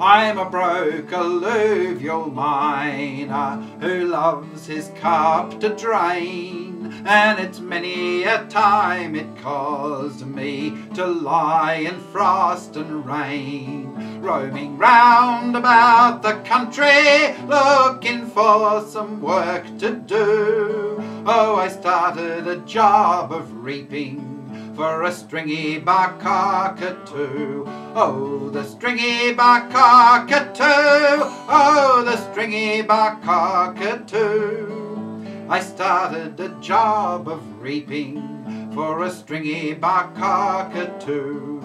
I'm a broke alluvial miner who loves his cup to drain, and it's many a time it caused me to lie in frost and rain, roaming round about the country looking for some work to do. Oh, I started a job of reaping for a stringy bark cockatoo. Oh, the stringy bark cockatoo. Oh, the stringy bark cockatoo. I started a job of reaping for a stringy bark cockatoo.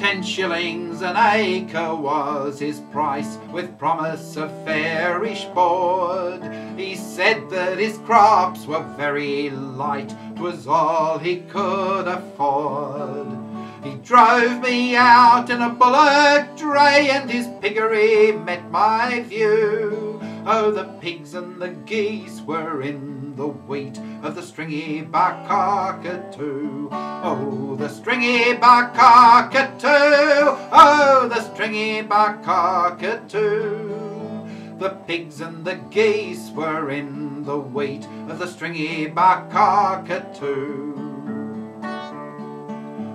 Ten shillings an acre was his price, with promise of fairish board. He said that his crops were very light, 'twas all he could afford. He drove me out in a bullock dray, and his piggery met my view. Oh, the pigs and the geese were in the wheat of the stringy bark cockatoo. Oh, the stringy bark cockatoo. Oh, the stringy bark cockatoo. The pigs and the geese were in the wheat of the stringy bark cockatoo.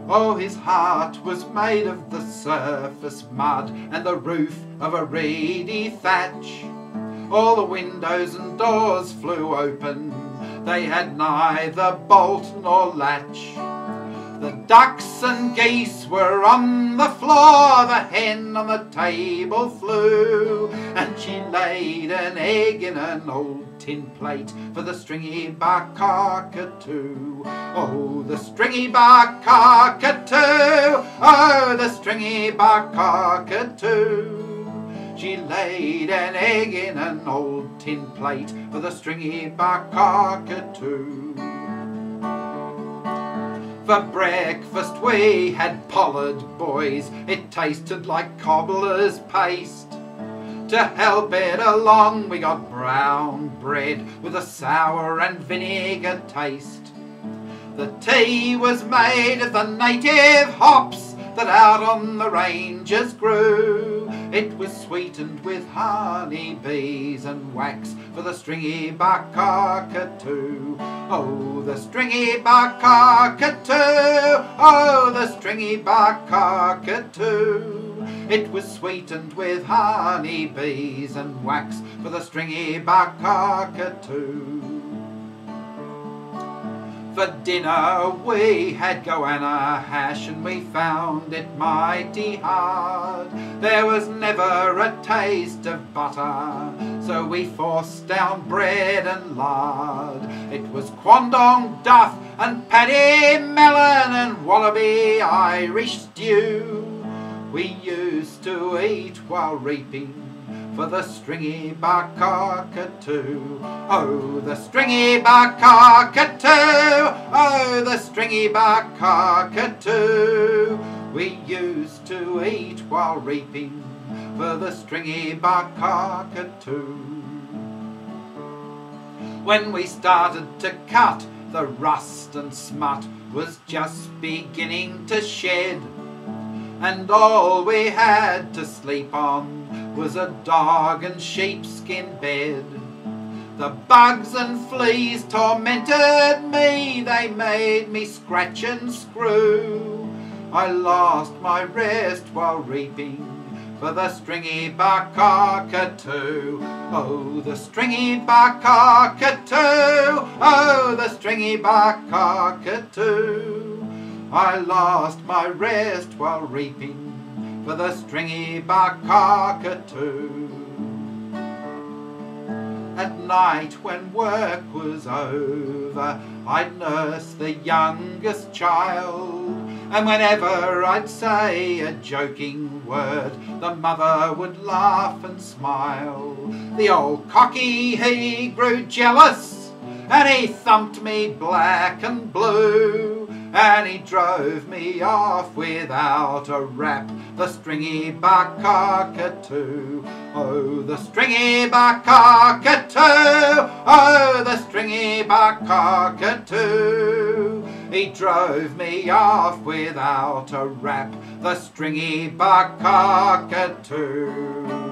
Oh, his heart was made of the surface mud and the roof of a reedy thatch. All the windows and doors flew open, they had neither bolt nor latch. The ducks and geese were on the floor, the hen on the table flew, and she laid an egg in an old tin plate for the stringy bark cockatoo. Oh, the stringy bark cockatoo, oh, the stringy bark cockatoo. She laid an egg in an old tin plate for the stringy bark cockatoo. For breakfast we had pollard boys, it tasted like cobbler's paste. To help it along we got brown bread with a sour and vinegar taste. The tea was made of the native hops that out on the ranges grew. It was sweetened with honey bees and wax for the stringy bark cockatoo. Oh, the stringy bark cockatoo. Oh, the stringy bark cockatoo. It was sweetened with honey bees and wax for the stringy bark cockatoo. For dinner we had goanna hash and we found it mighty hard. There was never a taste of butter, so we forced down bread and lard. It was quandong duff and paddy melon and wallaby Irish stew. We used to eat while reaping for the stringy bark cockatoo. Oh, the stringy bark cockatoo. Oh, the stringy bark cockatoo. We used to eat while reaping for the stringy bark cockatoo. When we started to cut, the rust and smut was just beginning to shed and all we had to sleep on was a dog and sheepskin bed. The bugs and fleas tormented me, they made me scratch and screw. I lost my rest while reaping for the stringy bark cockatoo. Oh, the stringy bark cockatoo. Oh, the stringy bark cockatoo. I lost my rest while reaping for the stringy bark cockatoo. At night when work was over, I'd nurse the youngest child. And whenever I'd say a joking word, the mother would laugh and smile. The old cocky, he grew jealous, and he thumped me black and blue and he drove me off without a rap. The stringy bark cockatoo, oh, the stringy bark cockatoo, oh, the stringy bark cockatoo. He drove me off without a rap, the stringy bark cockatoo.